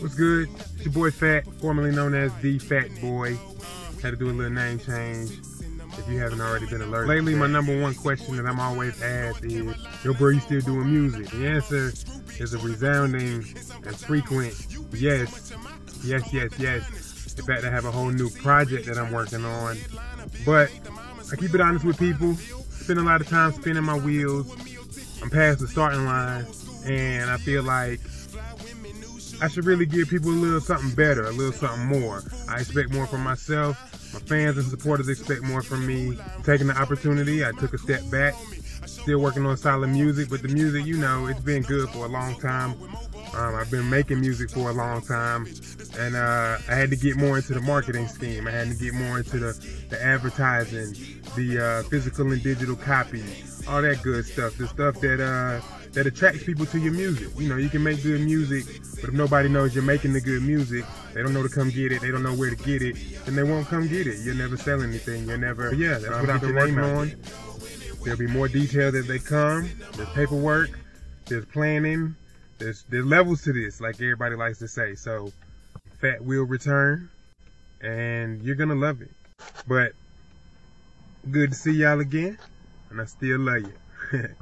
What's good? It's your boy Fat, formerly known as The Fat Boy. Had to do a little name change if you haven't already been alerted. Lately, my number one question that I'm always asked is, yo bro, you still doing music? The answer is a resounding and frequent yes, yes, yes, yes. In fact, I have a whole new project that I'm working on. But I keep it honest with people, spend a lot of time spinning my wheels. I'm past the starting line, and I feel like I should really give people a little something better, a little something more. I expect more from myself. My fans and supporters expect more from me. Taking the opportunity, I took a step back. Still working on solid music, but the music, you know, it's been good for a long time. Um, I've been making music for a long time, and uh, I had to get more into the marketing scheme. I had to get more into the, the advertising, the uh, physical and digital copy, all that good stuff. The stuff that uh, that attracts people to your music. You know, you can make good music, but if nobody knows you're making the good music, they don't know to come get it, they don't know where to get it, then they won't come get it. You'll never sell anything. You'll never, yeah, that's what I've been working on. There'll be more details as they come. There's paperwork, there's planning, there's, there's levels to this, like everybody likes to say. So, Fat will return, and you're gonna love it. But, good to see y'all again, and I still love you.